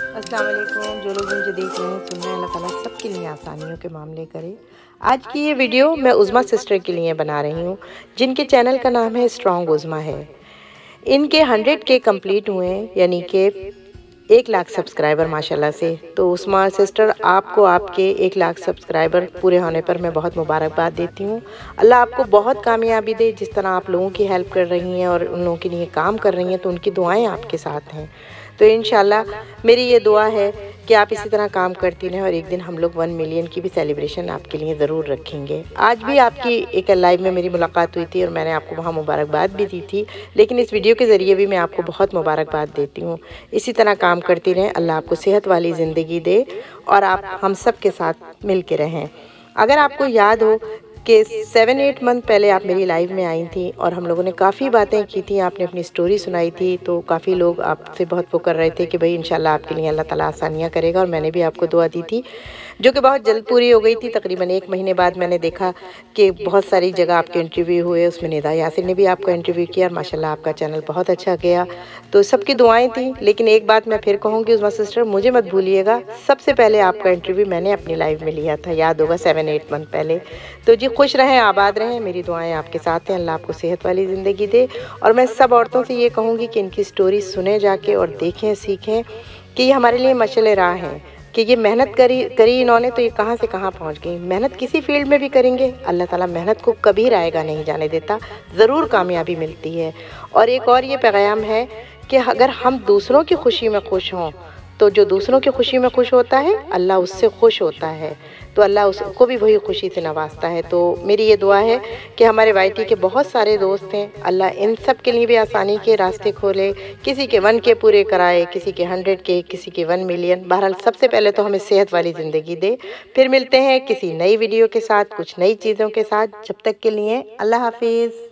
वालेकुम जो लोग मुझे देख रहे हैं, सुन रहे हैं, अल्लाह ताला सबके लिए आसानियों के मामले करे। आज की ये वीडियो मैं उज़मा सिस्टर के लिए बना रही हूँ, जिनके चैनल का नाम है स्ट्रॉन्ग उज़मा है। इनके हंड्रेड के कंप्लीट हुए यानी कि एक लाख सब्सक्राइबर, माशाल्लाह से। तो उस्मा सिस्टर, आपको आपके एक लाख सब्सक्राइबर पूरे होने पर मैं बहुत मुबारकबाद देती हूँ। अल्लाह आपको बहुत कामयाबी दे। जिस तरह आप लोगों की हेल्प कर रही हैं और उन लोगों के लिए काम कर रही हैं तो उनकी दुआएँ आपके साथ हैं। तो इन मेरी ये दुआ है कि आप इसी तरह काम करती रहें और एक दिन हम लोग वन मिलियन की भी सेलिब्रेशन आपके लिए ज़रूर रखेंगे। आज भी आपकी एक लाइव में मेरी मुलाकात हुई थी और मैंने आपको वहाँ मुबारकबाद भी दी थी, लेकिन इस वीडियो के ज़रिए भी मैं आपको बहुत मुबारकबाद देती हूँ। इसी तरह काम करती रहें, अल्लाह आपको सेहत वाली ज़िंदगी दे और आप हम सब के साथ मिल के रहें। अगर आपको याद हो कि सेवन एट मंथ पहले आप मेरी लाइव में आई थी और हम लोगों ने काफ़ी बातें की थी, आपने अपनी स्टोरी सुनाई थी तो काफ़ी लोग आपसे बहुत वो कर रहे थे कि भाई इंशाल्लाह आपके लिए अल्लाह ताला आसानियाँ करेगा और मैंने भी आपको दुआ दी थी, जो कि बहुत जल्द पूरी हो गई थी। तकरीबन एक महीने बाद मैंने देखा कि बहुत सारी जगह आपके इंटरव्यू हुए, उसमें निदा यासिर ने भी आपका इंटरव्यू किया और माशाल्लाह आपका चैनल बहुत अच्छा गया। तो सबकी दुआएँ थी, लेकिन एक बात मैं फिर कहूँगी उसमा सिस्टर मुझे मत भूलिएगा, सबसे पहले आपका इंटरव्यू मैंने अपनी लाइव में लिया था, याद होगा सेवन एट मंथ पहले। तो जी खुश रहें, आबाद रहें। मेरी दुआएँ आपके साथ हैं। अल्लाह आपको सेहत वाली ज़िंदगी दे। और मैं सब औरतों से ये कहूँगी कि इनकी स्टोरी सुने जाके और देखें, सीखें कि ये हमारे लिए मशल राह हैं। कि ये मेहनत करी करी इन्होंने तो ये कहाँ से कहाँ पहुँच गई। मेहनत किसी फ़ील्ड में भी करेंगे, अल्लाह ताला मेहनत को कभी रायगा नहीं जाने देता। ज़रूर कामयाबी मिलती है। और एक और ये पैगाम है कि अगर हम दूसरों की खुशी में खुश हों तो जो दूसरों की खुशी में खुश होता है, अल्लाह उससे खुश होता है। तो अल्लाह उसको भी वही खुशी से नवाजता है। तो मेरी ये दुआ है कि हमारे वाई के बहुत सारे दोस्त हैं। अल्लाह इन सब के लिए भी आसानी के रास्ते खोले। किसी के वन के पूरे कराए, किसी के हंड्रेड के, किसी के वन मिलियन। बहरहाल सबसे पहले तो हमें सेहत वाली ज़िंदगी दे। फिर मिलते हैं किसी नई वीडियो के साथ, कुछ नई चीज़ों के साथ। जब तक के लिए अल्लाह हाफिज़।